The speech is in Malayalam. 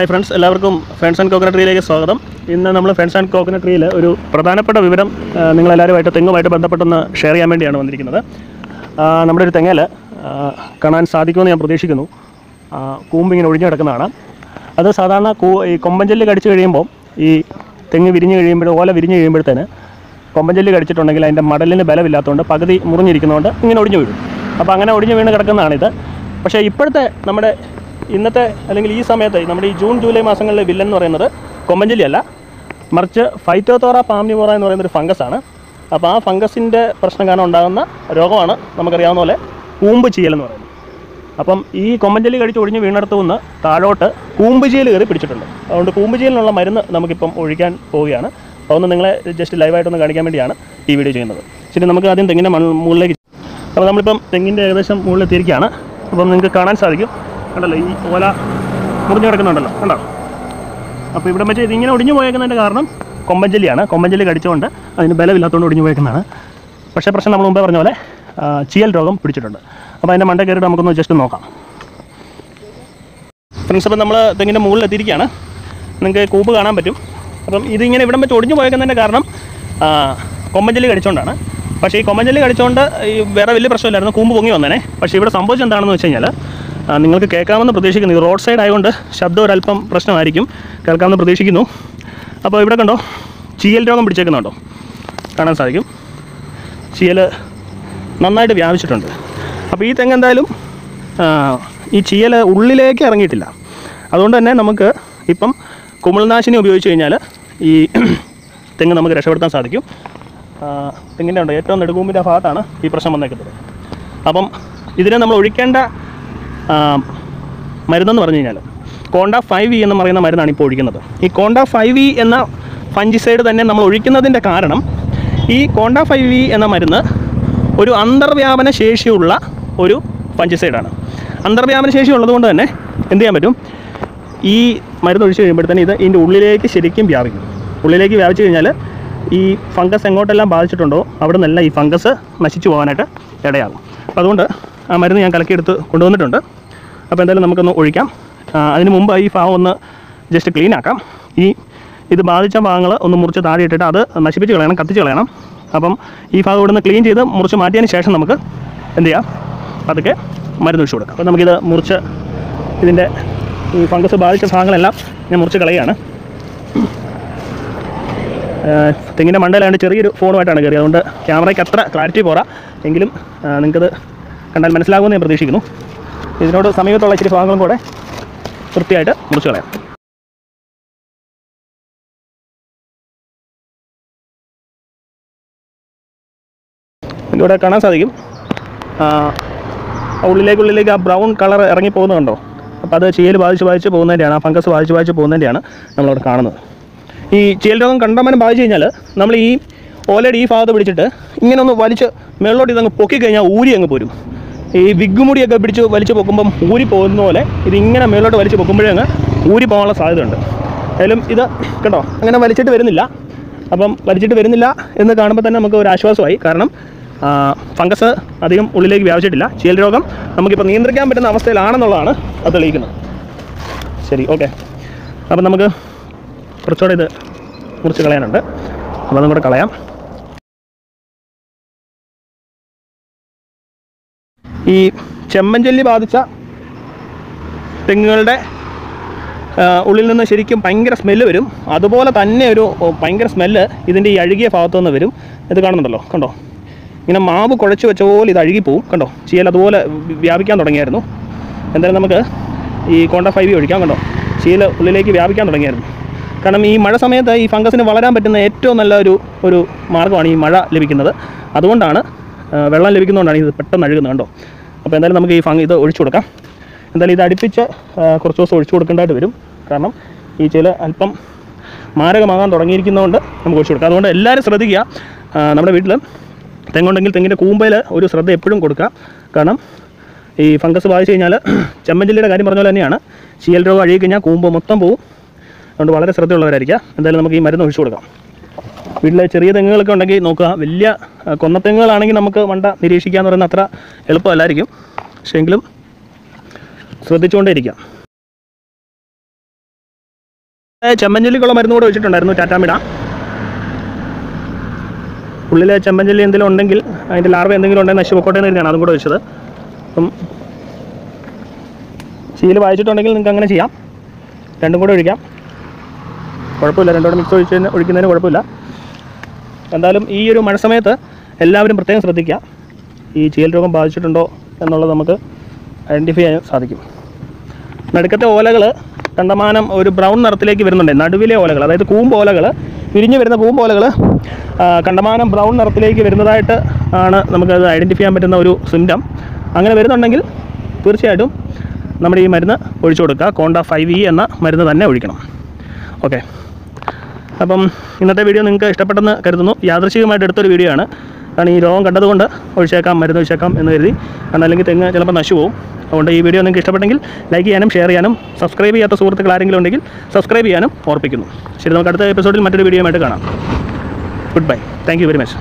ഹായ് ഫ്രണ്ട്സ് എല്ലാവർക്കും ഫ്രണ്ട്സ് ആൻഡ് കോക്കനട്ട് ട്രീയിലേക്ക് സ്വാഗതം. ഇന്ന് നമ്മൾ ഫ്രണ്ട്സ് ആൻഡ് കോക്കനട്ട് ട്രീയിൽ ഒരു പ്രധാനപ്പെട്ട വിവരം നിങ്ങളെല്ലാവരുമായിട്ട് തെങ്ങുമായിട്ട് ബന്ധപ്പെട്ടൊന്ന് ഷെയർ ചെയ്യാൻ വേണ്ടിയാണ് വന്നിരിക്കുന്നത്. നമ്മുടെ ഒരു തെങ്ങയിൽ കാണാൻ സാധിക്കുമെന്ന് ഞാൻ പ്രതീക്ഷിക്കുന്നു. കൂമ്പിങ്ങനെ ഒഴിഞ്ഞു കിടക്കുന്നതാണ്. അത് സാധാരണ കൂ ഈ കൊമ്പഞ്ചെല്ല് കടിച്ചു കഴിയുമ്പോൾ ഈ തെങ്ങ് വിരിഞ്ഞ് കഴിയുമ്പോൾ ഓല വിരിഞ്ഞ് കഴിയുമ്പോഴത്തേന് കൊമ്പഞ്ചെല്ല് കടിച്ചിട്ടുണ്ടെങ്കിൽ അതിന്റെ മടലിന് ബലമില്ലാത്തതുകൊണ്ട് പകുതി മുറിഞ്ഞിരിക്കുന്നതുകൊണ്ട് ഇങ്ങനെ ഒഴിഞ്ഞു വീഴും. അപ്പോൾ അങ്ങനെ ഒടിഞ്ഞു വീണ് കിടക്കുന്നതാണിത്. പക്ഷേ ഇപ്പോഴത്തെ നമ്മുടെ ഇന്നത്തെ അല്ലെങ്കിൽ ഈ സമയത്ത് നമ്മുടെ ഈ ജൂൺ ജൂലൈ മാസങ്ങളിലെ വില്ലൻ എന്ന് പറയുന്നത് കൊമ്പഞ്ചെല്ലി അല്ല. മറിച്ച് ഫൈറ്റോത്തോറ പാമ്നിമോറ എന്ന് പറയുന്ന ഒരു ഫംഗസാണ് അപ്പോൾ ആ ഫംഗസിന്റെ പ്രശ്നം കാരണം ഉണ്ടാകുന്ന രോഗമാണ് നമുക്കറിയാവുന്ന പോലെ കൂമ്പ് ചീയൽ എന്ന് പറയുന്നത്. അപ്പം ഈ കൊമ്പഞ്ചലി കടിച്ച് ഒഴിഞ്ഞ് വീണെടുത്ത് നിന്ന് താഴോട്ട് കൂമ്പ് ചീൽ കയറി പിടിച്ചിട്ടുണ്ട്. അതുകൊണ്ട് കൂമ്പ് ചീലിനുള്ള മരുന്ന് നമുക്കിപ്പം ഒഴിക്കാൻ പോവുകയാണ്. അപ്പോൾ ഒന്ന് നിങ്ങളെ ജസ്റ്റ് ലൈവായിട്ടൊന്ന് കാണിക്കാൻ വേണ്ടിയാണ് ഈ വീഡിയോ ചെയ്യുന്നത്. ശരി നമുക്ക് ആദ്യം തെങ്ങിന്റെ മുകളിലേക്ക് അപ്പോൾ നമ്മളിപ്പം തെങ്ങിന്റെ ഏകദേശം മുകളിലെത്തിയിരിക്കുകയാണ്. അപ്പം നിങ്ങൾക്ക് കാണാൻ സാധിക്കും. കണ്ടല്ലോ ഈ ഓല മുറിഞ്ഞു കിടക്കുന്നുണ്ടല്ലോ കണ്ടോ? അപ്പോൾ ഇവിടെ വെച്ച് ഇതിങ്ങനെ ഒടിഞ്ഞു പോയേക്കുന്നതിന്റെ കാരണം കൊമ്പഞ്ചലിയാണ് കൊമ്പഞ്ചലി കടിച്ചുകൊണ്ട് അതിന് ബലമില്ലാത്തതുകൊണ്ട് ഒടിഞ്ഞു പോയേക്കുന്നതാണ്. പക്ഷേ പ്രശ്നം നമ്മൾ മുമ്പേ പറഞ്ഞ പോലെ ചിയൽ രോഗം പിടിച്ചിട്ടുണ്ട്. അപ്പോൾ അതിന്റെ മണ്ട കയറിയിട്ട് നമുക്കൊന്ന് ജസ്റ്റ് നോക്കാം. ഫ്രണ്ട്സ് അപ്പം നമ്മൾ തെങ്ങിന്റെ മുകളിൽ എത്തിയിരിക്കുകയാണ് നിങ്ങൾക്ക് കൂപ്പ് കാണാൻ പറ്റും. അപ്പം ഇതിങ്ങനെ ഇവിടം വെച്ച് ഒടിഞ്ഞു പോയേക്കുന്നതിന്റെ കാരണം കൊമ്പഞ്ചലി കടിച്ചുകൊണ്ടാണ് പക്ഷേ ഈ കൊമ്പഞ്ചലി കടിച്ചുകൊണ്ട് ഈ വേറെ വലിയ പ്രശ്നമില്ലായിരുന്നു കൂമ്പ് പൊങ്ങി വന്നേനെ. പക്ഷേ ഇവിടെ സംഭവിച്ചത് എന്താണെന്ന് വെച്ച് കഴിഞ്ഞാൽ നിങ്ങൾക്ക് കേൾക്കാമെന്ന് പ്രതീക്ഷിക്കുന്നു. ഈ റോഡ് സൈഡ് ആയതുകൊണ്ട് ശബ്ദം ഒരല്പം പ്രശ്നമായിരിക്കും. കേൾക്കാമെന്ന് പ്രതീക്ഷിക്കുന്നു. അപ്പോൾ ഇവിടെ കണ്ടോ ചീയൽ രോഗം പിടിച്ചേക്കുന്നുണ്ടോ? കാണാൻ സാധിക്കും. ചീയൽ നന്നായിട്ട് വ്യാപിച്ചിട്ടുണ്ട്. അപ്പോൾ ഈ തെങ്ങ് എന്തായാലും ഈ ചീയൽ ഉള്ളിലേക്ക് ഇറങ്ങിയിട്ടില്ല. അതുകൊണ്ട് തന്നെ നമുക്ക് ഇപ്പം കുമിൾനാശിനി ഉപയോഗിച്ച് കഴിഞ്ഞാൽ ഈ തെങ്ങ് നമുക്ക് രക്ഷപ്പെടുത്താൻ സാധിക്കും. തെങ്ങിന്റെ ഉണ്ട്? ഏറ്റവും നെടുകൂമ്പിന്റെ ഭാഗത്താണ് ഈ പ്രശ്നം വന്നേക്കുന്നത്. അപ്പം ഇതിനെ നമ്മൾ ഒഴിക്കേണ്ട മരുന്നെന്ന് പറഞ്ഞു കഴിഞ്ഞാൽ കോണ്ട ഫൈവ് ഇ എന്ന് പറയുന്ന മരുന്നാണ് ഇപ്പോൾ ഒഴിക്കുന്നത്. ഈ കോണ്ട ഫൈവ് ഇ എന്ന ഫഞ്ചിസൈഡ് തന്നെ നമ്മൾ ഒഴിക്കുന്നതിന്റെ കാരണം ഈ കോണ്ട ഫൈവ് ഇ എന്ന മരുന്ന് ഒരു അന്തർവ്യാപന ശേഷിയുള്ള ഒരു ഫഞ്ചിസൈഡാണ് അന്തർവ്യാപന ശേഷി ഉള്ളതുകൊണ്ട് തന്നെ എന്ത് ചെയ്യാൻ പറ്റും? ഈ മരുന്ന് ഒഴിച്ചു കഴിയുമ്പോഴത്തേന് ഇത് ഇതിന്റെ ഉള്ളിലേക്ക് ശരിക്കും വ്യാപിക്കും. ഉള്ളിലേക്ക് വ്യാപിച്ചു കഴിഞ്ഞാൽ ഈ ഫംഗസ് എങ്ങോട്ടെല്ലാം ബാധിച്ചിട്ടുണ്ടോ അവിടെ നിന്നെല്ലാം ഈ ഫംഗസ് നശിച്ചു പോകാനായിട്ട് ഇടയാകും. അതുകൊണ്ട് ആ മരുന്ന് ഞാൻ കലക്കിയെടുത്ത് കൊണ്ടുവന്നിട്ടുണ്ട്. അപ്പോൾ എന്തായാലും നമുക്കൊന്ന് ഒഴിക്കാം. അതിന് മുമ്പ് ഈ ഭാഗം ഒന്ന് ജസ്റ്റ് ക്ലീൻ ആക്കാം. ഈ ഇത് ബാധിച്ച ഭാഗങ്ങൾ ഒന്ന് മുറിച്ച് താഴെ ഇട്ടിട്ട് അത് നശിപ്പിച്ച് കളയണം കത്തിച്ച് കളയണം. അപ്പം ഈ ഭാഗം ഇവിടെ ക്ലീൻ ചെയ്ത് മുറിച്ച് മാറ്റിയതിന് ശേഷം നമുക്ക് എന്ത് ചെയ്യാം? അതൊക്കെ മരുന്ന് ഒഴിച്ചു കൊടുക്കാം. അപ്പോൾ നമുക്കിത് മുറിച്ച് ഇതിന്റെ ഈ ഫംഗസ് ബാധിച്ച ഭാഗങ്ങളെല്ലാം ഞാൻ മുറിച്ച് കളയുകയാണ്. തെങ്ങിന്റെ മണ്ടയിലാണ്ട് ചെറിയൊരു ഫോണുമായിട്ടാണ് കയറിയത്. അതുകൊണ്ട് ക്യാമറയ്ക്ക് അത്ര ക്ലാരിറ്റി പോരാ. എങ്കിലും നിങ്ങൾക്കത് കണ്ടാൽ മനസ്സിലാകുമെന്ന് ഞാൻ പ്രതീക്ഷിക്കുന്നു. ഇതിനോട് സമീപത്തുള്ള ഇച്ചിരി ഭാഗങ്ങളും കൂടെ വൃത്തിയായിട്ട് മുറിച്ച് കളയാം. ഇതിലൂടെ കാണാൻ സാധിക്കും. ഉള്ളിലേക്കുള്ളിലേക്ക് ആ ബ്രൗൺ കളർ ഇറങ്ങി പോകുന്നുണ്ടോ അപ്പോൾ അത് ചീയൽ ബാധിച്ച് ബാധിച്ച് പോകുന്നതിന്റെയാണ് ആ ഫംഗസ് ബാധിച്ച് ബാധിച്ച് പോകുന്നതിന്റെയാണ് നമ്മളവിടെ കാണുന്നത്. ഈ ചീൽ രോഗം കണ്ടമാനം ബാധിച്ച് കഴിഞ്ഞാൽ നമ്മൾ ഈ ഓലയുടെ ഈ ഭാഗത്ത് പിടിച്ചിട്ട് ഇങ്ങനെ ഒന്ന് വലിച്ച് മേളിലോട്ട് ഇതങ്ങ് പൊക്കി കഴിഞ്ഞാൽ ഊരി അങ്ങ് പോരും. ഈ വിഗ്മുടിയൊക്കെ പിടിച്ച് വലിച്ചു പൊക്കുമ്പം ഊരി പോകുന്ന പോലെ ഇതിങ്ങനെ വലിച്ചു വലിച്ച് പൊക്കുമ്പോഴേ അങ്ങ് ഊരി പോകാനുള്ള സാധ്യതയുണ്ട്. ഏതായാലും ഇത് കണ്ടോ അങ്ങനെ വലിച്ചിട്ട് വരുന്നില്ല. അപ്പം വലിച്ചിട്ട് വരുന്നില്ല എന്ന് കാണുമ്പോൾ തന്നെ നമുക്ക് ഒരു ആശ്വാസമായി. കാരണം ഫംഗസ് അധികം ഉള്ളിലേക്ക് വ്യാപിച്ചിട്ടില്ല. ചീൽ രോഗം നമുക്കിപ്പോൾ നിയന്ത്രിക്കാൻ പറ്റുന്ന അവസ്ഥയിലാണെന്നുള്ളതാണ് അത് തെളിയിക്കുന്നത്. ശരി ഓക്കെ. അപ്പം നമുക്ക് കുറച്ചുകൂടെ ഇത് മുറിച്ച് കളയാനുണ്ട്. അപ്പം അതും കൂടെ കളയാം. ഈ ചെമ്മഞ്ചൊല്ലി ബാധിച്ച തെങ്ങുകളുടെ ഉള്ളിൽ നിന്ന് ശരിക്കും ഭയങ്കര സ്മെല്ല് വരും. അതുപോലെ തന്നെ ഒരു ഭയങ്കര സ്മെല്ല് ഇതിന്റെ ഈ അഴുകിയ ഭാഗത്തു നിന്ന് വരും. ഇത് കാണുന്നുണ്ടല്ലോ കണ്ടോ? ഇങ്ങനെ മാവ് കുഴച്ച് വെച്ച പോലെ ഇത് അഴുകിപ്പോവും കണ്ടോ? ചീയൽ അതുപോലെ വ്യാപിക്കാൻ തുടങ്ങിയായിരുന്നു. എന്തായാലും നമുക്ക് ഈ കോണ്ട ഫൈവ് ഒഴിക്കാം കണ്ടോ? ചീയൽ ഉള്ളിലേക്ക് വ്യാപിക്കാൻ തുടങ്ങിയായിരുന്നു. കാരണം ഈ മഴ സമയത്ത് ഈ ഫംഗസിന് വളരാൻ പറ്റുന്ന ഏറ്റവും നല്ല ഒരു ഒരു മാർഗമാണ് ഈ മഴ ലഭിക്കുന്നത്. അതുകൊണ്ടാണ് വെള്ളം ലഭിക്കുന്നതുകൊണ്ടാണ് ഇത് പെട്ടെന്ന് അഴുകുന്നത് കണ്ടോ? അപ്പോൾ എന്തായാലും നമുക്ക് ഈ ഫംഗ് ഇത് ഒഴിച്ചു കൊടുക്കാം. എന്തായാലും ഇത് അടുപ്പിച്ച് കുറച്ച് ദിവസം ഒഴിച്ചു കൊടുക്കേണ്ടതായിട്ട് വരും. കാരണം ഈ ചില അല്പം മാരകമാകാൻ തുടങ്ങിയിരിക്കുന്നതുകൊണ്ട് നമുക്ക് ഒഴിച്ചു കൊടുക്കാം. അതുകൊണ്ട് എല്ലാവരും ശ്രദ്ധിക്കുക. നമ്മുടെ വീട്ടിൽ തെങ്ങുണ്ടെങ്കിൽ തെങ്ങിന്റെ കൂമ്പയിൽ ഒരു ശ്രദ്ധ എപ്പോഴും കൊടുക്കുക. കാരണം ഈ ഫംഗസ് ബാധിച്ചു കഴിഞ്ഞാൽ ചെമ്മഞ്ചല്ലിയുടെ കാര്യം പറഞ്ഞ പോലെ തന്നെയാണ്. ശീൽ രോഗം അഴുകി കഴിഞ്ഞാൽ കൂമ്പ് മൊത്തം പോവും. അതുകൊണ്ട് വളരെ ശ്രദ്ധയുള്ളവരായിരിക്കുക. എന്തായാലും നമുക്ക് ഈ മരുന്ന് ഒഴിച്ചു കൊടുക്കാം. വീട്ടിലെ ചെറിയ തെങ്ങുകളൊക്കെ ഉണ്ടെങ്കിൽ നോക്കുക. വലിയ കൊന്നത്തെങ്ങുകളാണെങ്കിൽ നമുക്ക് മണ്ട നിരീക്ഷിക്കുക എന്ന് പറയുന്നത് അത്ര എളുപ്പമല്ലായിരിക്കും. പക്ഷേ എങ്കിലും ശ്രദ്ധിച്ചുകൊണ്ടേയിരിക്കാം. ചെമ്മഞ്ചല്ലിക്കുള്ള മരുന്ന് കൂടെ വെച്ചിട്ടുണ്ടായിരുന്നു ടാറ്റാമിട ഉള്ളിലെ ചെമ്മഞ്ചല്ലി എന്തെങ്കിലും ഉണ്ടെങ്കിൽ അതിന്റെ ലാർവ എന്തെങ്കിലും ഉണ്ടെങ്കിൽ നശിപ്പൊക്കോട്ടെ എന്ന് കരുതിയാണ് അതും കൂടെ വെച്ചത്. അപ്പം ചീൽ വായിച്ചിട്ടുണ്ടെങ്കിൽ നിങ്ങൾക്ക് അങ്ങനെ ചെയ്യാം. രണ്ടും കൂടെ ഒഴിക്കാം. കുഴപ്പമില്ല. രണ്ടോടെ മിക്സ് ഒഴിച്ച് ഒഴിക്കുന്നതിന് കുഴപ്പമില്ല. എന്തായാലും ഈ ഒരു മഴ സമയത്ത് എല്ലാവരും പ്രത്യേകം ശ്രദ്ധിക്കുക. ഈ ചീൽ രോഗം ബാധിച്ചിട്ടുണ്ടോ എന്നുള്ളത് നമുക്ക് ഐഡന്റിഫൈ ചെയ്യാൻ സാധിക്കും. നടുക്കത്തെ ഓലകൾ കണ്ടമാനം ഒരു ബ്രൗൺ നിറത്തിലേക്ക് വരുന്നുണ്ട്. നടുവിലെ ഓലകൾ അതായത് കൂമ്പോലകൾ പിരിഞ്ഞു വരുന്ന കൂമ്പോലകൾ കണ്ടമാനം ബ്രൗൺ നിറത്തിലേക്ക് വരുന്നതായിട്ട് ആണ് നമുക്ക് അത് ഐഡന്റിഫൈ ചെയ്യാൻ പറ്റുന്ന ഒരു സിംറ്റം. അങ്ങനെ വരുന്നുണ്ടെങ്കിൽ തീർച്ചയായിട്ടും നമ്മുടെ ഈ മരുന്ന് ഒഴിച്ചു കൊടുക്കുക. കോണ്ട ഫൈവ് ഇ എന്ന മരുന്ന് തന്നെ ഒഴിക്കണം. ഓക്കെ. അപ്പം ഇന്നത്തെ വീഡിയോ നിങ്ങൾക്ക് ഇഷ്ടപ്പെട്ടെന്ന് കരുതുന്നു. യാദൃശികമായിട്ട് എടുത്തൊരു വീഡിയോ ആണ്. കാരണം ഈ രോഗം കണ്ടതുകൊണ്ട് ഒഴിച്ചേക്കാം മരുന്ന് ഒഴിച്ചേക്കാം എന്ന് കരുതി. കാരണം അല്ലെങ്കിൽ തെങ്ങ് ചിലപ്പോൾ നശു പോകും. അതുകൊണ്ട് ഈ വീഡിയോ നിങ്ങൾക്ക് ഇഷ്ടപ്പെട്ടെങ്കിൽ ലൈക്ക് ചെയ്യാനും ഷെയർ ചെയ്യാനും സബ്സ്ക്രൈബ് ചെയ്യാത്ത സുഹൃത്തുക്കൾ ആരെങ്കിലും ഉണ്ടെങ്കിൽ സബ്സ്ക്രൈബ് ചെയ്യാനും ഓർപ്പിക്കുന്നു. ശരി നമുക്ക് അടുത്ത എപ്പിസോഡിൽ മറ്റൊരു വീഡിയോ ആയിട്ട് കാണാം. Good bye thank very much